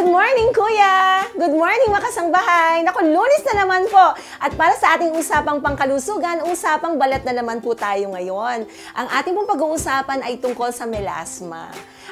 Good morning, Kuya! Good morning, makasangbahay! Naku, lunis na naman po! At para sa ating usapang pangkalusugan, usapang balat na naman po tayo ngayon. Ang ating pong pag-uusapan ay tungkol sa melasma.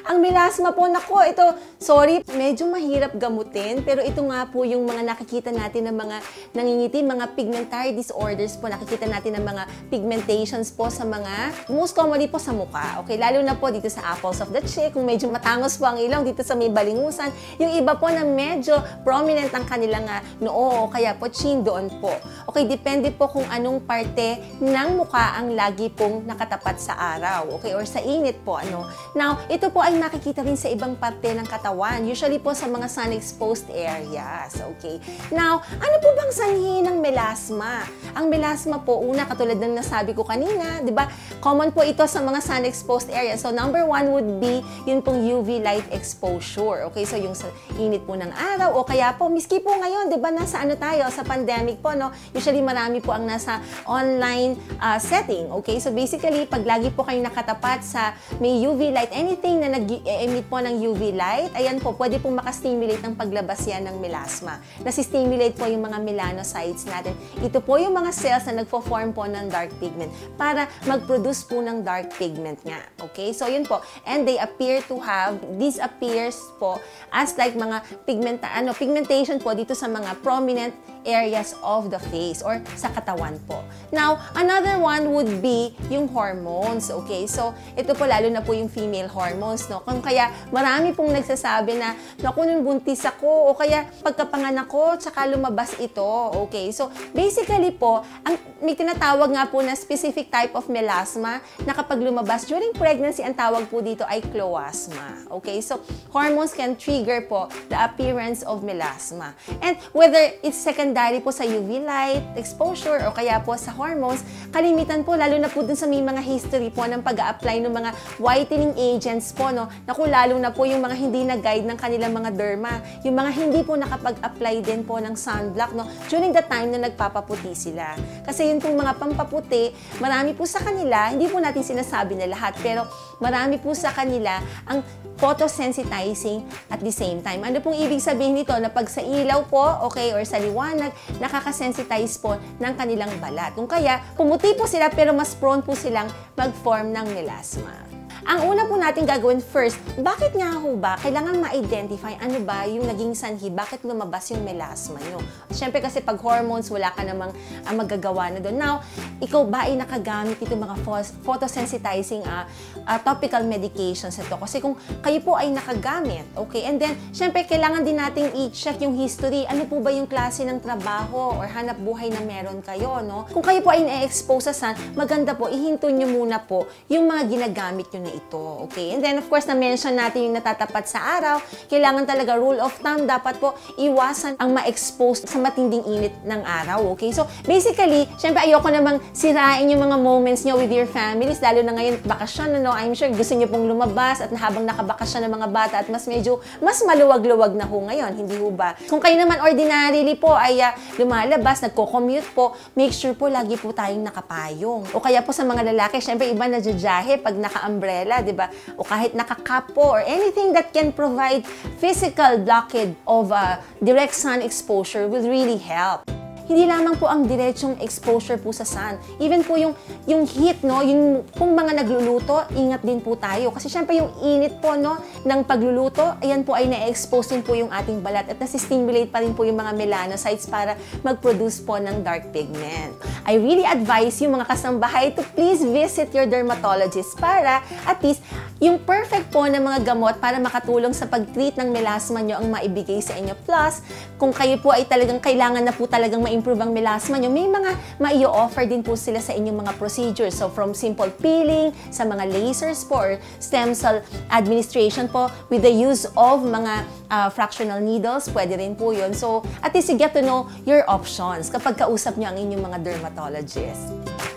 Ang melasma po, nako, ito, sorry, medyo mahirap gamutin, pero ito nga po yung mga nakikita natin ng mga nangingiti, mga pigmentary disorders po, nakikita natin ng mga pigmentations po sa mga, most commonly po sa mukha, okay? Lalo na po dito sa apples of the cheek, kung medyo matangos po ang ilong dito sa may balingusan, yung iba po na medyo prominent ang kanilang uh, noo, o kaya po chin doon po. Okay, depende po kung anong parte ng mukha ang lagi pong nakatapat sa araw, okay, or sa init po, ano. Now, ito po ay makikita rin sa ibang parte ng katawan. Usually po sa mga sun-exposed areas. Okay? Now, ano po bang sanhi ng melasma? Ang melasma po, una, katulad ng nasabi ko kanina, di ba? Common po ito sa mga sun-exposed areas. So, number one would be yun pong UV light exposure. Okay? So, yung init po ng araw o kaya po, miski po ngayon, di ba, nasa ano tayo, sa pandemic po, no? Usually, marami po ang nasa online uh, setting. Okay? So, basically, pag lagi po kayo nakatapat sa may UV light, anything na nag-emit po ng UV light, ayan po, pwede pong makastimulate ng paglabas yan ng melasma. Nasi-stimulate po yung mga melanocytes natin. Ito po yung mga cells na nagpo-form po ng dark pigment para mag-produce po ng dark pigment nga. Okay? So, yun po. And they appear to have, this appears po as like mga pigment, ano, pigmentation po dito sa mga prominent areas of the face or sa katawan po. Now, another one would be yung hormones. Okay? So, ito po lalo na po yung female hormones. No? Kung kaya marami pong nagsasabi na, naku, nung buntis ako o kaya pagkapanganak ko, tsaka lumabas ito. Okay? So, basically po, ang, may tinatawag nga po na specific type of melasma na kapag lumabas during pregnancy, ang tawag po dito ay cloasma. Okay? So, hormones can trigger po the appearance of melasma. And whether it's secondary po sa UV light exposure o kaya po sa hormones, kalimitan po, lalo na po dun sa may mga history po ng pag-a-apply ng mga whitening agents po, no? Naku, lalo na po yung mga hindi na-guide ng kanilang mga derma. Yung mga hindi po nakapag-apply din po ng sunblock, no? During the time na nagpapaputi sila. Kasi yun pong mga pampaputi, marami po sa kanila, hindi po natin sinasabi na lahat, pero marami po sa kanila ang photosensitizing at the same time. Ano pong ibig sabihin nito? Na pag sa ilaw po, okay, or sa liwanag, nakakasensitize po ng kanilang balat. Kung kaya, pumuti po sila pero mas prone po silang mag-form ng melasma. Ang una po natin gagawin first, bakit nga ho ba kailangan ma-identify ano ba yung naging sanhi, bakit lumabas yung melasma nyo? Siyempre kasi pag hormones, wala ka namang uh, magagawa na doon. Now, ikaw ba ay nakagamit itong mga photosensitizing uh, uh, topical medications ito? Kasi kung kayo po ay nakagamit, okay? And then, siyempre, kailangan din nating i-check yung history. Ano po ba yung klase ng trabaho or hanap buhay na meron kayo, no? Kung kayo po ay na-expose sa sun, maganda po, ihinto nyo muna po yung mga ginagamit nyo na ito. Okay? And then, of course, na-mention natin yung natatapat sa araw. Kailangan talaga, rule of thumb, dapat po iwasan ang ma-expose sa matinding init ng araw. Okay? So, basically, syempre, ayoko namang sirain yung mga moments nyo with your families, lalo na ngayon, bakasyon, ano, I'm sure gusto nyo pong lumabas at habang nakabakasyon ng mga bata at mas medyo, mas maluwag-luwag na ho ngayon, hindi ho ba? Kung kayo naman ordinarily po ay uh, lumalabas, nagko-commute po, make sure po lagi po tayong nakapayong. O kaya po sa mga lalaki, syempre iba na jajahe pag naka-umbrella umbrella, di ba? O kahit nakakapo or anything that can provide physical blockade of uh, direct sun exposure will really help hindi lamang po ang diretsong exposure po sa sun. Even po yung, yung heat, no, yung kung mga nagluluto, ingat din po tayo. Kasi syempre yung init po no, ng pagluluto, ayan po ay na-expose din po yung ating balat at nasi-stimulate pa rin po yung mga melanocytes para mag-produce po ng dark pigment. I really advise yung mga kasambahay to please visit your dermatologist para at least yung perfect po ng mga gamot para makatulong sa pag-treat ng melasma nyo ang maibigay sa inyo. Plus, kung kayo po ay talagang kailangan na po talagang ma ma-improve ang melasma nyo, may mga ma-offer din po sila sa inyong mga procedures. So from simple peeling, sa mga lasers po, or stem cell administration po, with the use of mga uh, fractional needles, pwede rin po yun. So at least you get to know your options kapag kausap nyo ang inyong mga dermatologist.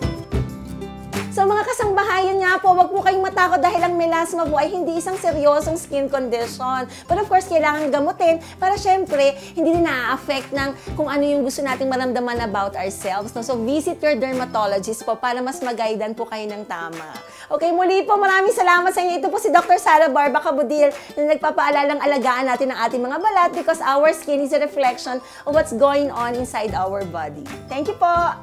So mga kasangbahayan nga po, wag po kayong matakot dahil ang melasma po ay hindi isang seryosong skin condition. But of course, kailangan gamutin para syempre, hindi din na-affect ng kung ano yung gusto nating maramdaman about ourselves. No? So visit your dermatologist po para mas mag-guidean po kayo ng tama. Okay, muli po, maraming salamat sa inyo. Ito po si Dr. Sara Barba Cabudil na nagpapaalalang alagaan natin ang ating mga balat because our skin is a reflection of what's going on inside our body. Thank you po!